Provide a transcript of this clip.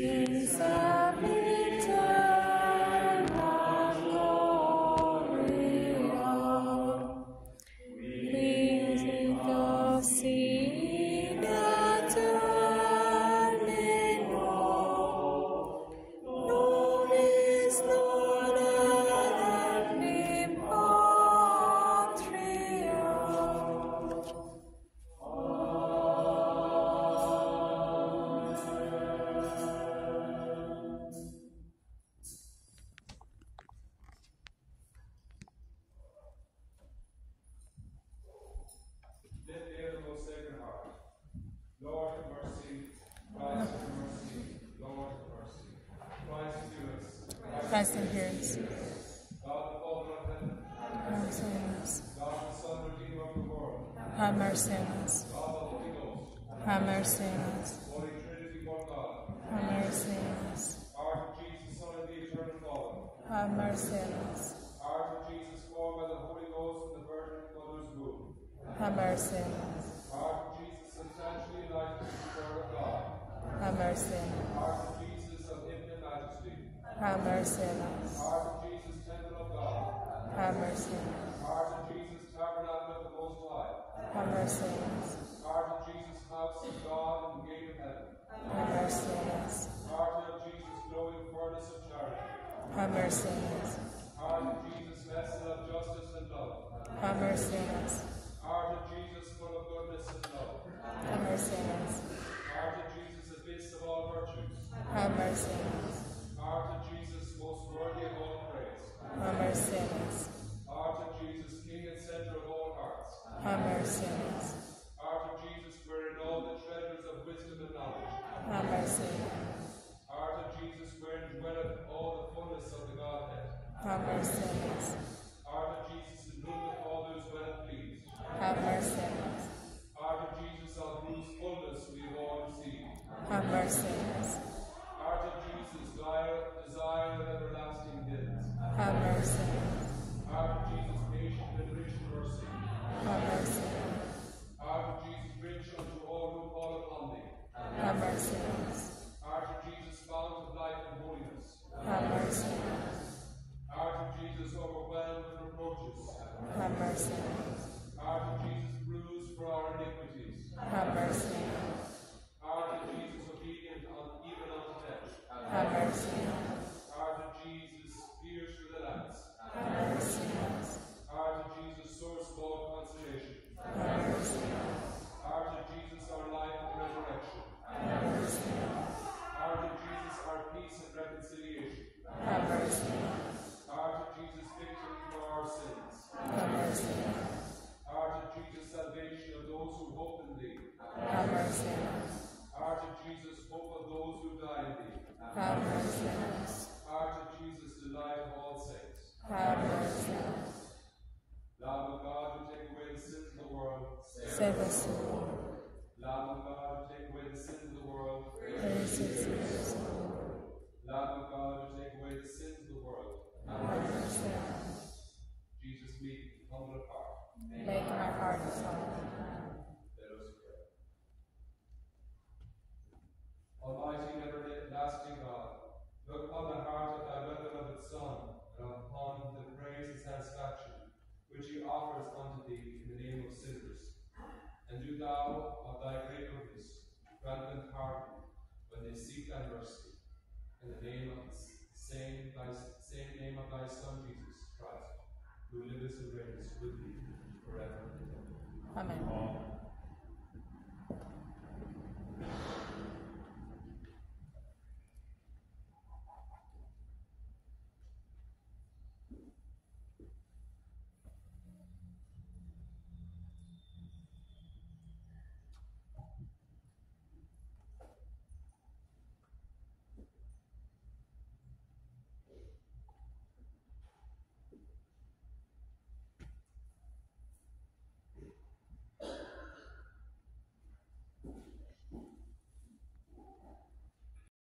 Since Christ and hears. Have mercy on us. Have mercy on us. Have mercy on us. Have mercy on us. Have mercy on us. Have mercy on us. Have mercy on us. Heart of Jesus, temple of God. Have mercy on us. Heart of Jesus, tabernacle of the Most High. Have mercy on us. Heart of Jesus, house of God and gate of heaven. Have mercy on us. Heart of Jesus, glowing furnace of charity. Have mercy on us. Heart of Jesus, vessel of justice and love. Have mercy on us. Heart of Jesus, full of goodness and love. Have mercy on us. Heart of Jesus, abyss of all virtues. Have mercy on us. Have mercy on us. Heart of Jesus, wherein all the treasures of wisdom and knowledge. Have mercy on us. Heart of Jesus, wherein dwelleth all the fullness of the Godhead. Have mercy on us. Heart of Jesus, in whom the Father is well pleased. Have mercy on us. Heart of Jesus, of whose fullness we have all received. Have mercy on us. Heart of Jesus, desire, desire of everlasting gifts. Have mercy on us. Heart of Jesus, patient and rich in mercy. Have mercy on us. Heart of Jesus, rich unto all who call upon thee. Have mercy on us. Heart of Jesus, fount of life and holiness. Have mercy on us. Heart of Jesus, overwhelmed with reproaches. Have mercy on us. Heart of Jesus, bruised for our iniquities. Have mercy on us. Heart of Jesus, obedient on, even unto death. Have mercy on us. Heart of Jesus, pierced with a lance. Have mercy on us. Heart of Jesus, source of all consolation. Have mercy on us. Heart of Jesus, our life and resurrection. Have mercy on us. Heart of Jesus, our peace and reconciliation. Have mercy on us. Heart of Jesus, victory for our sins. Have mercy on us. Heart of Jesus, salvation of those who hope in thee. Have mercy on us. Heart of Jesus, hope of those who die in thee. Have mercy on us. Heart of Jesus, delight of all saints. Have mercy on us. Lamb of God, who take away the sins of the world. Save us, Lord. Lamb of God, who take away the sins of the world. Praise us, Lord. Lamb of God, who take away the sins of the world. Have mercy on us. Jesus, meek, humble of heart. Make our hearts soft. Let us pray. Almighty and everlasting God, look upon the heart of thy well-beloved Son, and upon the praise and satisfaction which he offers unto thee in the name of sinners. And do thou of thy great goodness grant them pardon when they seek thy mercy. In the name of the same thy same name of thy Son Jesus Christ, who liveth and reigns with thee forever and ever. Amen.